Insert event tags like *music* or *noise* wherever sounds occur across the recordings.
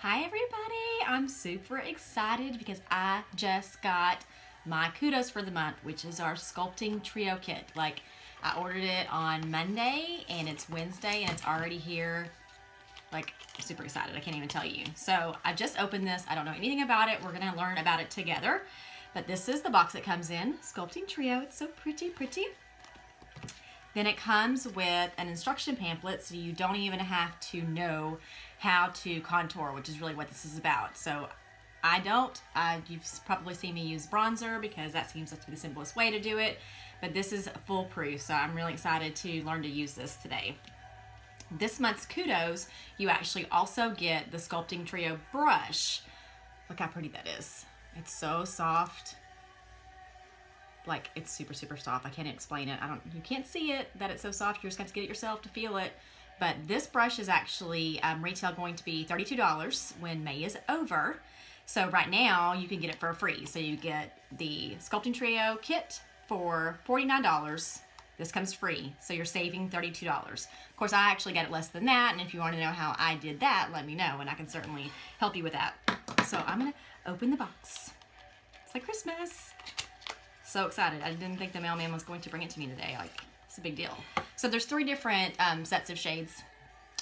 Hi everybody, I'm super excited because I just got my kudos for the month, which is our sculpting trio kit. Like I ordered it on Monday and it's Wednesday and it's already here. Like super excited, I can't even tell you. So I just opened this, I don't know anything about it. We're gonna learn about it together. But this is the box it comes in, Sculpting Trio. It's so pretty, pretty. Then it comes with an instruction pamphlet so you don't even have to know how to contour, which is really what this is about. So I don't. Uh, you've probably seen me use bronzer because that seems be the simplest way to do it. But this is foolproof, so I'm really excited to learn to use this today. This month's kudos, you actually also get the Sculpting Trio brush. Look how pretty that is. It's so soft like it's super super soft I can't explain it I don't you can't see it that it's so soft You're just have to get it yourself to feel it but this brush is actually um, retail going to be $32 when May is over so right now you can get it for free so you get the sculpting trio kit for $49 this comes free so you're saving $32 of course I actually got it less than that and if you want to know how I did that let me know and I can certainly help you with that so I'm gonna open the box it's like Christmas so excited. I didn't think the mailman was going to bring it to me today. Like, it's a big deal. So there's three different um, sets of shades.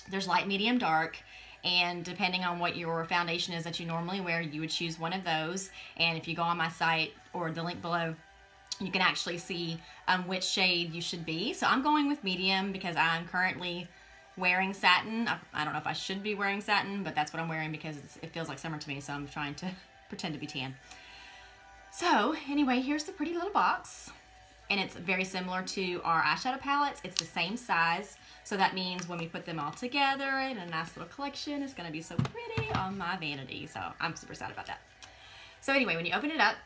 There's light, medium, dark. And depending on what your foundation is that you normally wear, you would choose one of those. And if you go on my site or the link below, you can actually see um, which shade you should be. So I'm going with medium because I'm currently wearing satin. I, I, don't know if I should be wearing satin, but that's what I'm wearing because it feels like summer to me. So I'm trying to *laughs* pretend to be tan. So anyway, here's the pretty little box. And it's very similar to our eyeshadow palettes. It's the same size. So that means when we put them all together in a nice little collection, it's gonna be so pretty on my vanity. So I'm super excited about that. So anyway, when you open it up,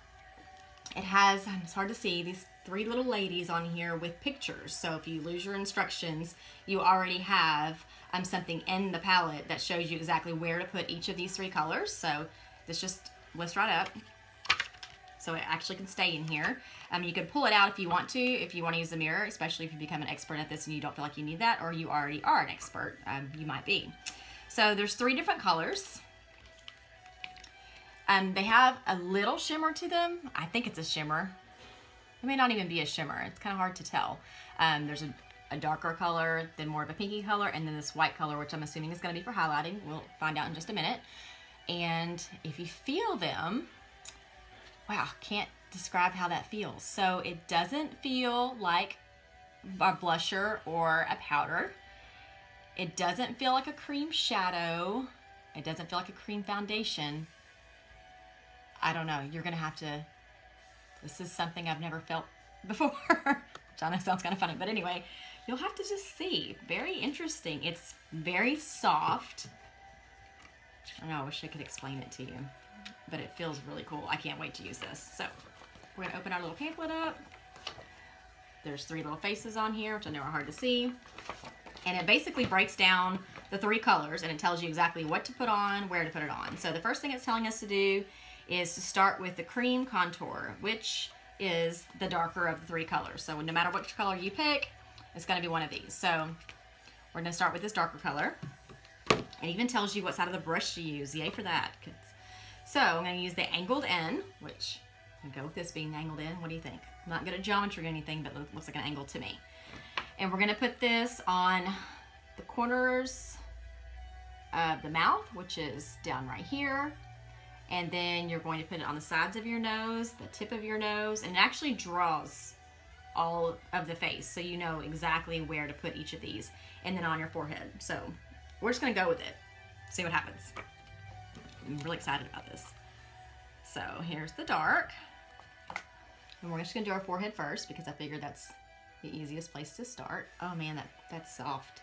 it has, it's hard to see, these three little ladies on here with pictures. So if you lose your instructions, you already have um, something in the palette that shows you exactly where to put each of these three colors. So this just lifts right up so it actually can stay in here. Um, you can pull it out if you want to, if you want to use a mirror, especially if you become an expert at this and you don't feel like you need that, or you already are an expert, um, you might be. So there's three different colors. Um, they have a little shimmer to them. I think it's a shimmer. It may not even be a shimmer. It's kind of hard to tell. Um, there's a, a darker color, then more of a pinky color, and then this white color, which I'm assuming is going to be for highlighting. We'll find out in just a minute. And if you feel them, wow, can't describe how that feels. So it doesn't feel like a blusher or a powder. It doesn't feel like a cream shadow. It doesn't feel like a cream foundation. I don't know. You're going to have to, this is something I've never felt *laughs* before. Which sounds kind of funny, but anyway, you'll have to just see. Very interesting. It's very soft. I know, I wish I could explain it to you but it feels really cool. I can't wait to use this. So we're gonna open our little pamphlet up. There's three little faces on here, which I know are hard to see. And it basically breaks down the three colors and it tells you exactly what to put on, where to put it on. So the first thing it's telling us to do is to start with the cream contour, which is the darker of the three colors. So no matter which color you pick, it's gonna be one of these. So we're gonna start with this darker color. It even tells you what side of the brush to use. Yay for that. So I'm to use the angled N, which I'm go with this being angled in. What do you think? I'm not good at geometry or anything, but it looks like an angle to me. And we're going to put this on the corners of the mouth, which is down right here. And then you're going to put it on the sides of your nose, the tip of your nose, and it actually draws all of the face so you know exactly where to put each of these. And then on your forehead. So we're just going to go with it. See what happens. I'm really excited about this. So here's the dark. And we're just gonna do our forehead first because I figured that's the easiest place to start. Oh man, that, that's soft.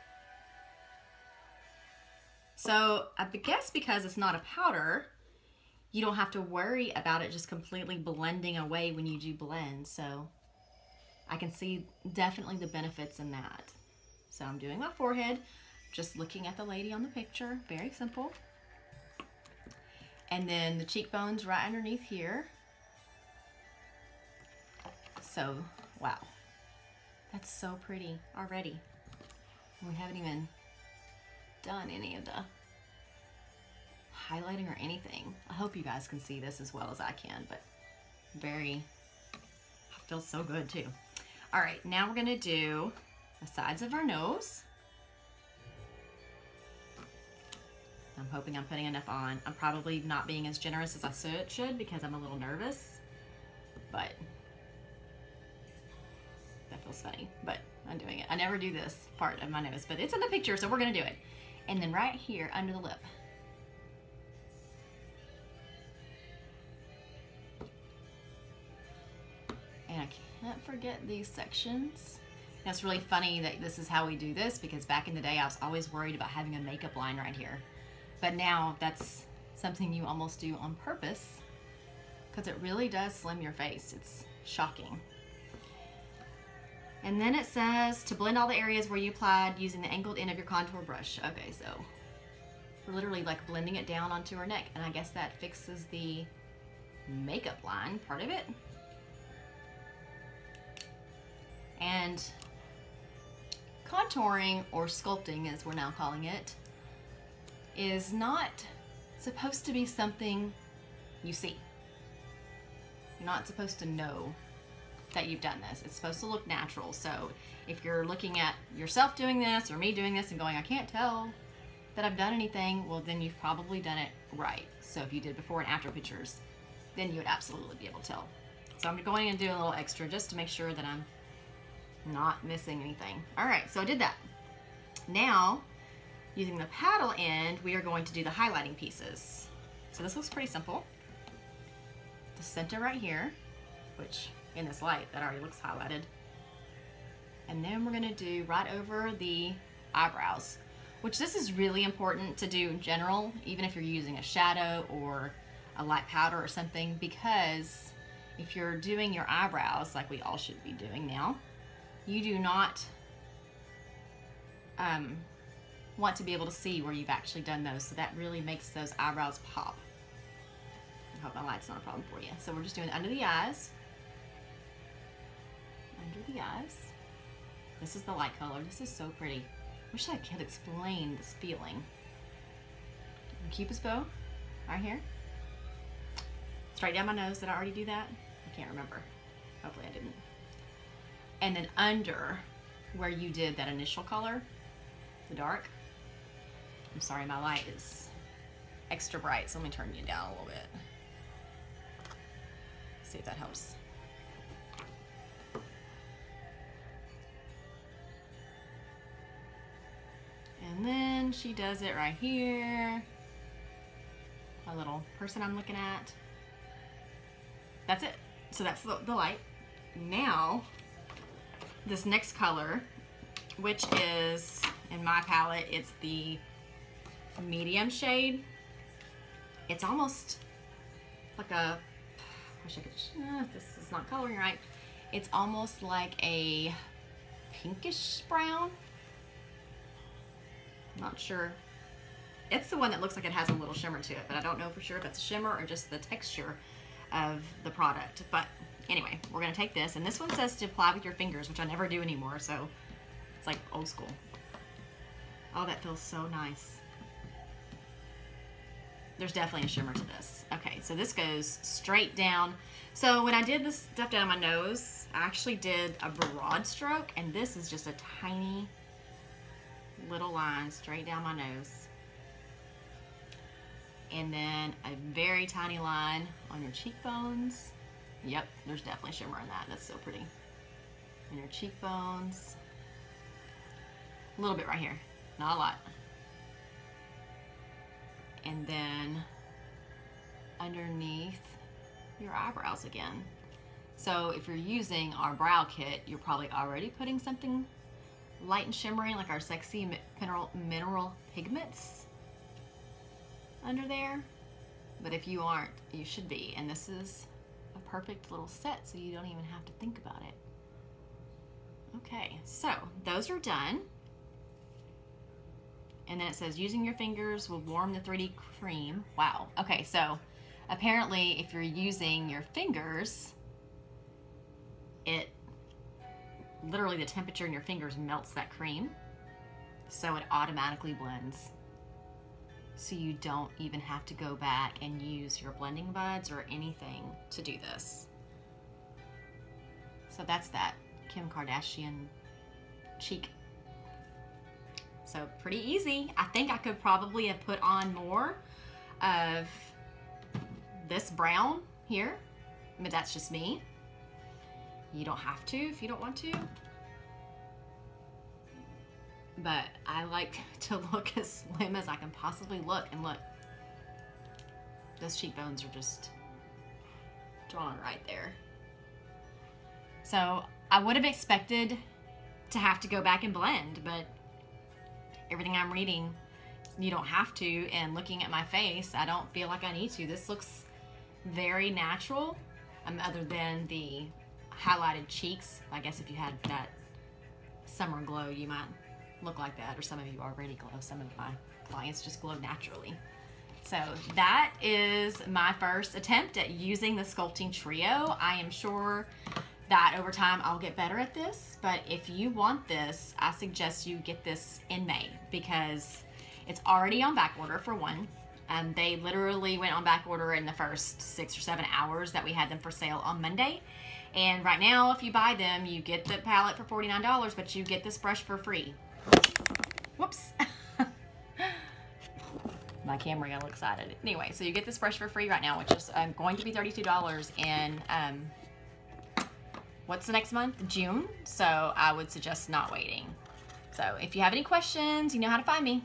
So I guess because it's not a powder, you don't have to worry about it just completely blending away when you do blend. So I can see definitely the benefits in that. So I'm doing my forehead, just looking at the lady on the picture, very simple. And then the cheekbones right underneath here. So, wow. That's so pretty already. We haven't even done any of the highlighting or anything. I hope you guys can see this as well as I can, but very, feels so good too. All right, now we're gonna do the sides of our nose. I'm hoping I'm putting enough on. I'm probably not being as generous as I should because I'm a little nervous, but that feels funny, but I'm doing it. I never do this part of my nose, but it's in the picture, so we're gonna do it. And then right here under the lip. And I can't forget these sections. That's really funny that this is how we do this because back in the day I was always worried about having a makeup line right here. But now that's something you almost do on purpose because it really does slim your face. It's shocking. And then it says to blend all the areas where you applied using the angled end of your contour brush. Okay, so we're literally like blending it down onto her neck and I guess that fixes the makeup line part of it. And contouring or sculpting as we're now calling it is not supposed to be something you see. You're not supposed to know that you've done this. It's supposed to look natural. So if you're looking at yourself doing this or me doing this and going, I can't tell that I've done anything, well then you've probably done it right. So if you did before and after pictures, then you would absolutely be able to tell. So I'm going and doing a little extra just to make sure that I'm not missing anything. All right, so I did that. Now, using the paddle end, we are going to do the highlighting pieces. So this looks pretty simple. The center right here, which in this light that already looks highlighted. And then we're gonna do right over the eyebrows, which this is really important to do in general, even if you're using a shadow or a light powder or something, because if you're doing your eyebrows, like we all should be doing now, you do not um, want to be able to see where you've actually done those. So that really makes those eyebrows pop. I hope my light's not a problem for you. So we're just doing under the eyes. Under the eyes. This is the light color. This is so pretty. Wish I could explain this feeling. Cupid's bow, right here. Straight down my nose. Did I already do that? I can't remember. Hopefully I didn't and then under where you did that initial color, the dark. I'm sorry, my light is extra bright, so let me turn you down a little bit. See if that helps. And then she does it right here. A little person I'm looking at. That's it. So that's the, the light. Now, this next color, which is, in my palette, it's the medium shade. It's almost like a, wish I could, uh, this is not coloring right. It's almost like a pinkish brown. I'm Not sure. It's the one that looks like it has a little shimmer to it, but I don't know for sure if it's a shimmer or just the texture of the product. But Anyway, we're gonna take this, and this one says to apply with your fingers, which I never do anymore, so it's like old school. Oh, that feels so nice. There's definitely a shimmer to this. Okay, so this goes straight down. So when I did this stuff down my nose, I actually did a broad stroke, and this is just a tiny little line straight down my nose. And then a very tiny line on your cheekbones. Yep, there's definitely shimmer in that. That's so pretty. And your cheekbones. A little bit right here, not a lot. And then underneath your eyebrows again. So if you're using our brow kit, you're probably already putting something light and shimmering like our sexy mineral, mineral pigments under there. But if you aren't, you should be. And this is a perfect little set so you don't even have to think about it. Okay, so those are done. And then it says using your fingers will warm the 3D cream. Wow. Okay, so apparently if you're using your fingers, it literally the temperature in your fingers melts that cream. So it automatically blends. so you don't even have to go back and use your blending buds or anything to do this. So that's that Kim Kardashian cheek. So pretty easy. I think I could probably have put on more of this brown here, but that's just me. You don't have to if you don't want to. But I like *laughs* to look as slim as I can possibly look. And look, those cheekbones are just drawn right there. So I would have expected to have to go back and blend, but everything I'm reading, you don't have to. And looking at my face, I don't feel like I need to. This looks very natural, um, other than the highlighted cheeks. I guess if you had that summer glow, you might look like that, or some of you already glow. Some of my clients just glow naturally. So that is my first attempt at using the Sculpting Trio. I am sure that over time I'll get better at this, but if you want this, I suggest you get this in May because it's already on back order for one. And they literally went on back order in the first six or seven hours that we had them for sale on Monday. And right now, if you buy them, you get the palette for $49, but you get this brush for free. Whoops. *laughs* My camera got excited. Anyway, so you get this brush for free right now, which is um, going to be $32 in, um, what's the next month? June. So I would suggest not waiting. So if you have any questions, you know how to find me.